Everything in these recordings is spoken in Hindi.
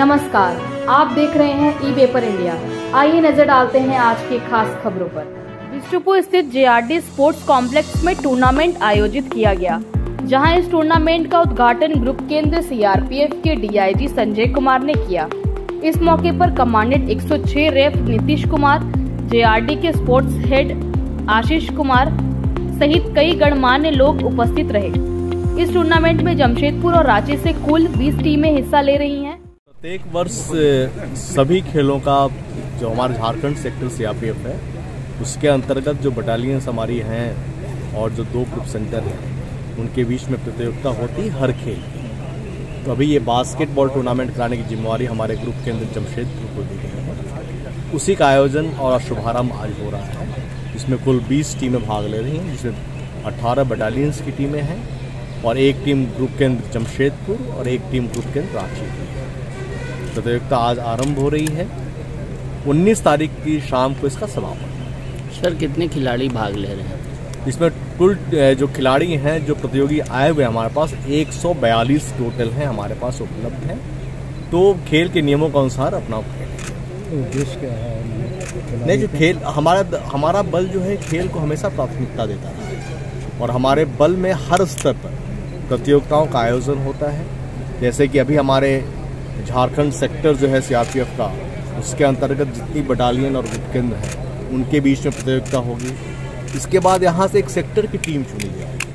नमस्कार, आप देख रहे हैं ई पेपर इंडिया। आइए नज़र डालते हैं आज की खास खबरों पर। बिष्टुपुर स्थित जेआरडी स्पोर्ट्स कॉम्प्लेक्स में टूर्नामेंट आयोजित किया गया, जहाँ इस टूर्नामेंट का उद्घाटन ग्रुप केंद्र सीआरपीएफ के डीआईजी संजय कुमार ने किया। इस मौके पर commandant 106 RAF Nitish Kumar, J R D के स्पोर्ट्स हेड आशीष कुमार सहित कई गणमान्य लोग उपस्थित रहे। इस टूर्नामेंट में जमशेदपुर और रांची से कुल 20 टीमें हिस्सा ले रही हैं। प्रत्येक वर्ष सभी खेलों का जो हमारे झारखंड सेक्टर सीआरपीएफ है, उसके अंतर्गत जो बटालियंस हमारी हैं और जो दो ग्रुप सेंटर हैं, उनके बीच में प्रतियोगिता होती है हर खेल की। तो अभी ये बास्केटबॉल टूर्नामेंट कराने की जिम्मेवारी हमारे ग्रुप के अंदर जमशेदपुर को दी गई है। उसी का आयोजन और शुभारंभ आज हो रहा है इसमें कुल 20 टीमें भाग ले रही हैं, जिसमें 18 बटालियंस की टीमें हैं और एक टीम ग्रुप केंद्र जमशेदपुर और एक टीम ग्रुप केंद्र रांची की। प्रतियोगिता आज आरंभ हो रही है। 19 तारीख की शाम को इसका समापन। सर कितने खिलाड़ी भाग ले रहे हैं? इसमें कुल जो खिलाड़ी हैं जो प्रतियोगी आए हुए हमारे पास 142 टोटल हैं हमारे पास उपलब्ध हैं। तो खेल के नियमों के अनुसार अपना खेल उद्देश्य क्या है? नहीं जो खेल हमारा हमारा बल जो है खेल को हमेशा प्राथमिकता देता है। और हमारे बल में हर स्तर पर प्रतियोगिताओं का आयोजन होता है। जैसे कि अभी हमारे झारखंड सेक्टर जो है सीआरपीएफ का, उसके अंतर्गत जितनी बटालियन और उपकेंद्र हैं, उनके बीच में प्रतियोगिता होगी। इसके बाद यहाँ से एक सेक्टर की टीम चुनी जाएगी।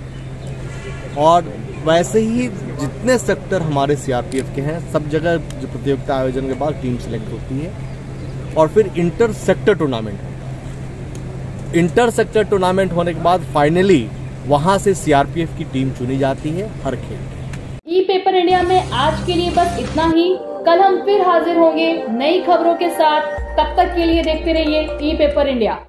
और वैसे ही जितने सेक्टर हमारे सीआरपीएफ के हैं, सब जगह जो प्रतियोगिता आयोजन के बाद टीम सेलेक्ट होती है। और फिर inter sector tournament inter sector tournament होने के बाद फाइनली वहाँ से सीआरपीएफ की टीम चुनी जाती है हर खेल पेपर इंडिया में आज के लिए बस इतना ही। कल हम फिर हाजिर होंगे नई खबरों के साथ। तब तक के लिए देखते रहिए ई पेपर इंडिया।